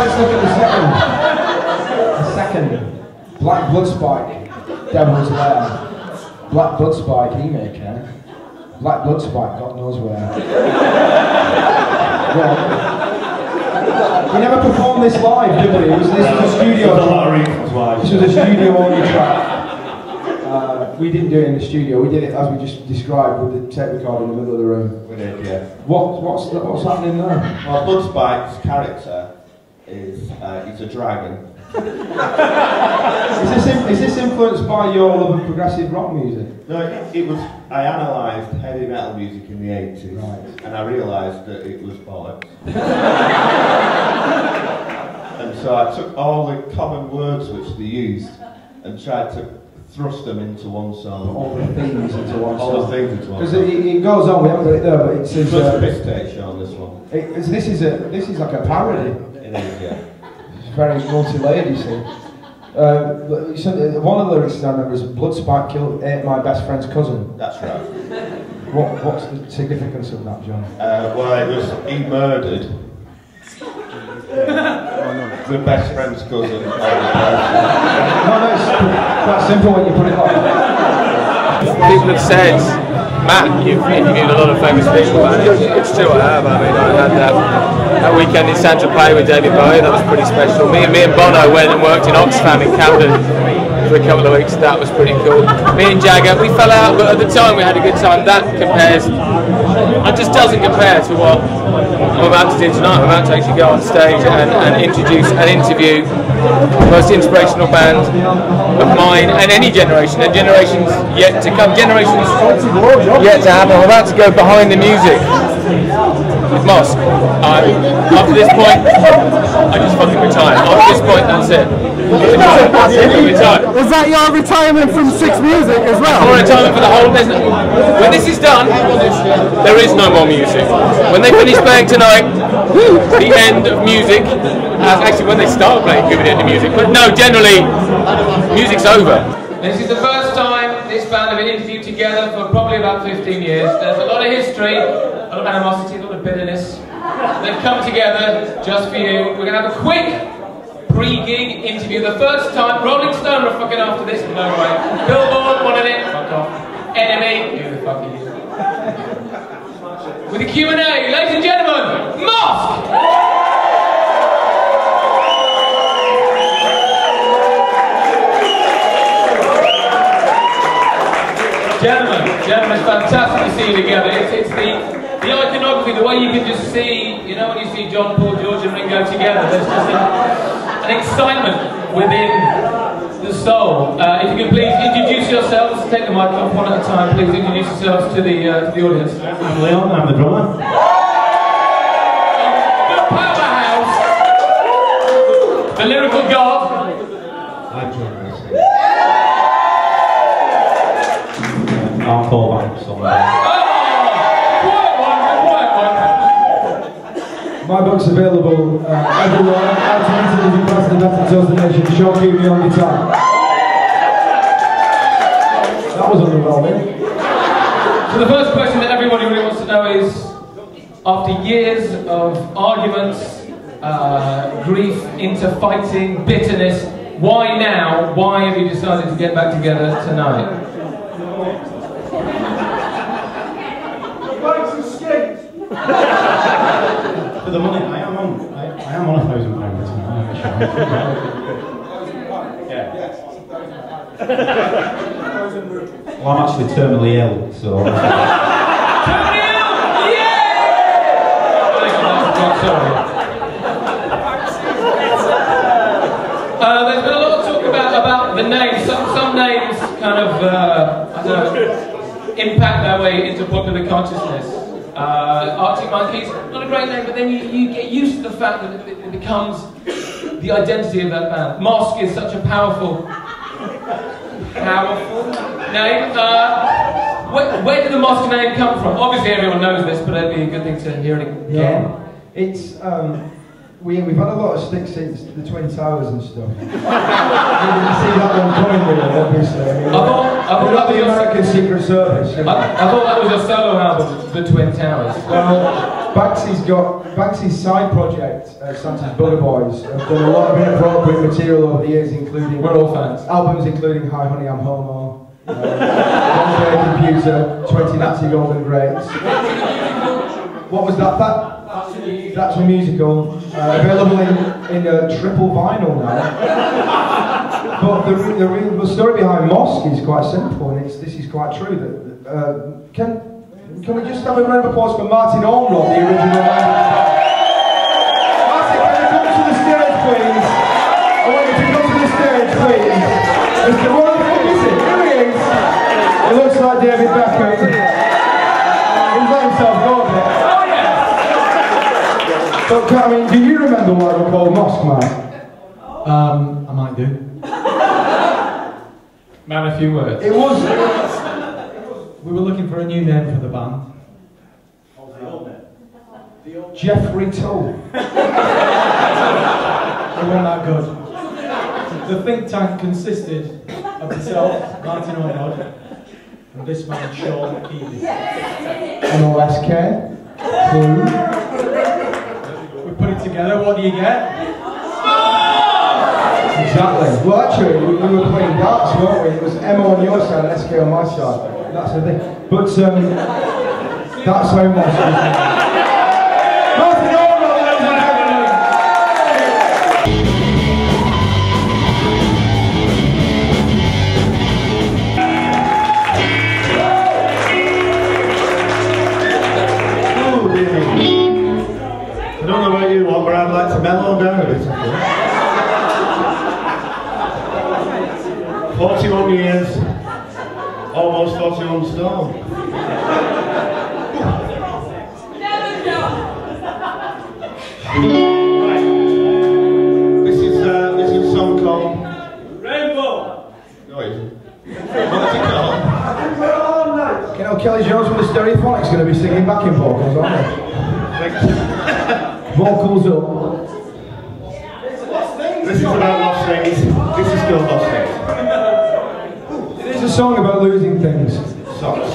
let's look at the second. The second. Black Blood Spike, Devil's Lair. Black Blood Spike, he may. Black Blood Spike, God knows where. well, we never performed this live, did we? It was, this was a studio There's a lot of reasons why. This was a studio only track. Uh, we didn't do it in the studio. We did it as we just described with the tape recorder in the middle of the room. We did, yeah. What, what's, the, what's happening there? Well, Bloodspike's character is uh, he's a dragon. Is this, in, is this influenced by your love of progressive rock music? No, it, it was. I analysed heavy metal music in the 80s, Right. and I realised that it was bollocks. and so I took all the common words which they used and tried to thrust them into one song. All the themes into one song. All the things into one Because it, it goes on, we haven't got it there, but it says... Plus Uh, piss take show on this one. it, it's- this, is a, this is like a parody. It is, yeah. It's very multi-layered, you see. Uh, so one of the lyrics I remember is blood Bloodspike killed ate my best friend's cousin. That's right. What, what's the significance of that, John? Uh, well, it was he murdered the best friend's cousin. of the. No, no, it's quite simple when you put it like that. People have said, Matt, you've interviewed a lot of famous people, and it's, true I have. I mean, I had that, that weekend in Santa Fe with David Bowie, that was pretty special. Me, me and Bono went and worked in Oxfam in Camden for a couple of weeks, that was pretty cool. Me and Jagger, we fell out, but at the time we had a good time. That compares, it just doesn't compare to what I'm about to do tonight. I'm about to actually go on stage and, and introduce and interview the most inspirational band of mine and any generation, and generations yet to come, generations yet to happen. I'm about to go behind the music with Mosque. After this point, I just fucking retire. After this point, that's it. That's it. I retire. Is that your retirement from Six Music as Or well? retirement for the whole business. When this is done, there is no more music. When they finish playing tonight, the end of music. Uh, actually, when they start playing, could be the end of music. But no, generally, music's over. This is the first time this band have been interviewed together for probably about 15 years. There's a lot of history, a lot of animosity, a lot of bitterness. They've come together just for you. We're going to have a quick pre-gig interview. The first time, Rolling Stone are fucking after this, no way. Billboard wanted it, fuck off. NME, who the fuck are? With the Q&A, ladies and gentlemen, Mosque! Gentlemen, gentlemen, it's fantastic to see you together. It's, it's the, the iconography, the way you can just see, you know, when you see John, Paul, George, and Ringo together, there's just an, an excitement within the soul. Uh, if you can please introduce yourselves, take the mic off one at a time, please introduce yourselves to the, uh, to the audience. I'm Leon, I'm the drummer. The powerhouse, the lyrical god, I'm John I'm Paul Banks. oh, quiet one, quiet one. My book's available uh, everywhere. In class, the nation. Shaun Keaveney on guitar. That was underwhelming. So the first question that everybody really wants to know is, after years of arguments, uh, grief, interfighting, bitterness, why now? Why have you decided to get back together tonight? For the money, I am on. I, I am on a thousand pounds tonight. Yeah. Well, I'm actually terminally ill, so. Uh, there's been a lot of talk about, about the names. Some, some names kind of, uh, know, impact their way into popular consciousness. Uh, Arctic Monkeys, not a great name, but then you, you get used to the fact that it, it becomes the identity of that band. Mosque is such a powerful, powerful name. Uh, where, where did the Mosque name come from? Obviously everyone knows this, but it'd be a good thing to hear it again. Yeah. It's um, we we've had a lot of sticks since the Twin Towers and stuff. you didn't see that one coming with it, obviously. I mean, I thought- I thought not the American Secret Service. I, I thought that was a solo album, The Twin Towers. Well, Banksy's got Banksy's side project, uh, Santa's Bugger Boys, have done a lot of inappropriate material over the years, including We're all fans. albums including Hi Honey I'm Homo, uh, One Computer, 20 Nazi Golden Greats. What was that? That that's a musical, uh, available in, in a triple vinyl now. But the, the, real, the story behind Mosque is quite simple, and it's, this is quite true. That uh, can can we just have a round of applause for Martin Ormrod, the original man? Martin, can you come to the stage, please? I want you to come to the stage, please. Mr. What the fuck is it? Here he is. He looks like David Beckham. He's let himself go a bit. But I mean, do you remember why we called Mosque, man? Um, I might do. Man, a few words. It was. We were looking for a new name for the band. Jeffrey Tull. It wasn't that good. The think tank consisted of myself, Martin Ormrod, and this man, Shaun Keaveney. MOSK. Clue. We put it together, what do you get? Exactly. Well, actually, we, we were playing darts, weren't we? It was MO on your side and SK on my side. That's the thing. But um, that's Ormrod, ladies This is, uh, this is a song called Rainbow. No, it isn't. What's it called? You know, Kelly Jones from the Stereophonics going to be singing backing vocals, aren't they? Vocals up. This is about lost things. This is still lost things. It's a song about losing things. Socks.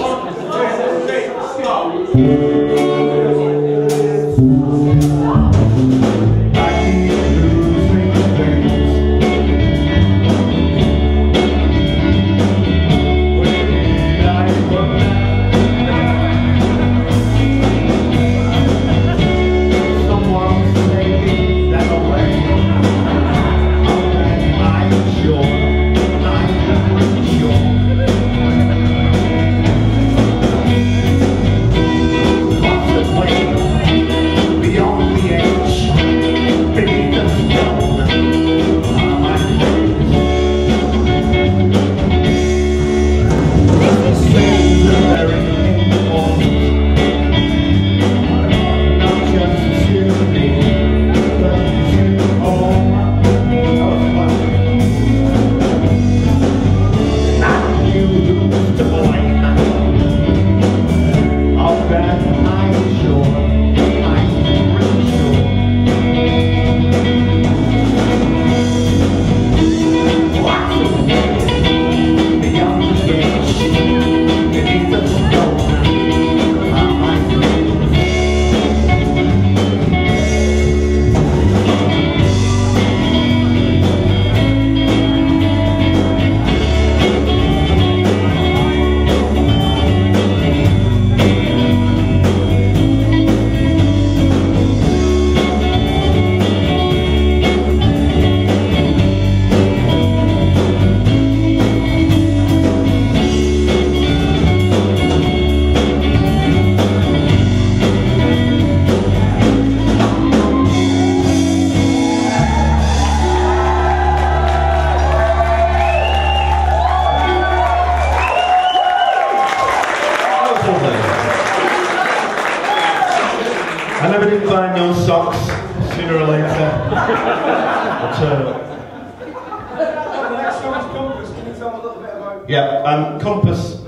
Yeah, um, compass.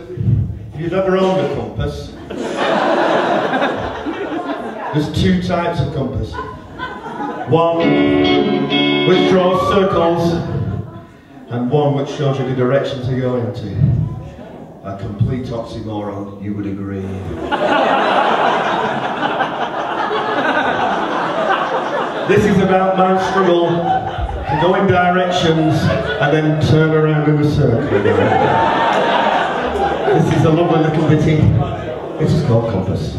If you've ever owned a compass, there's two types of compass. One which draws circles, and one which shows you the direction to go into. A complete oxymoron, you would agree. This is about man's struggle go in directions and then turn around in a circle. This is a lovely little ditty. It is called Compass.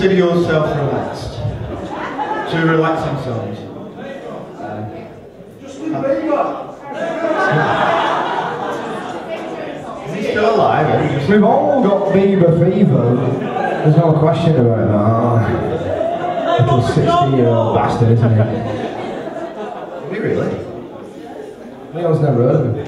Consider yourself relaxed. Two relaxing songs. Is he still alive? or is he just- We've all got Bieber fever. There's no question about that. Little 60 year old bastard, isn't he? Really? Leon's never heard of him.